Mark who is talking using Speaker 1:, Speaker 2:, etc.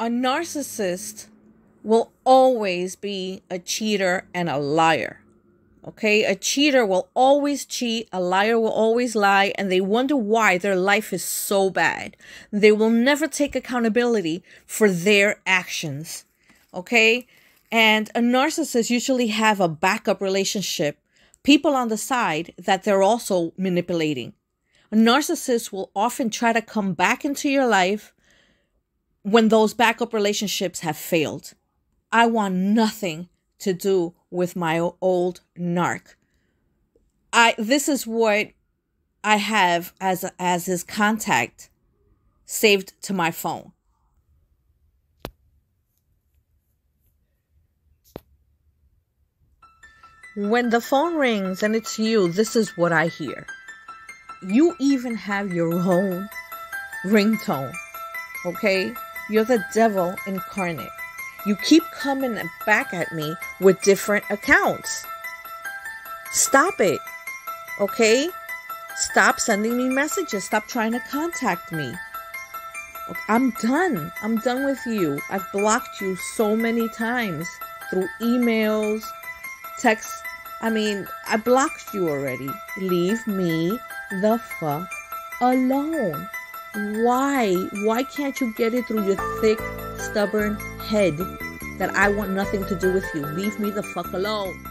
Speaker 1: a narcissist will always be a cheater and a liar. Okay, a cheater will always cheat, a liar will always lie, and they wonder why their life is so bad. They will never take accountability for their actions. Okay, and a narcissist usually have a backup relationship, people on the side that they're also manipulating. A narcissist will often try to come back into your life when those backup relationships have failed. I want nothing to do with my old narc. I this is what I have as as his contact saved to my phone. When the phone rings and it's you, this is what I hear. You even have your own ringtone. Okay? You're the devil incarnate. You keep coming back at me with different accounts. Stop it. Okay? Stop sending me messages. Stop trying to contact me. I'm done. I'm done with you. I've blocked you so many times through emails, texts. I mean, I blocked you already. Leave me the fuck alone. Why? Why can't you get it through your thick, stubborn head that I want nothing to do with you. Leave me the fuck alone.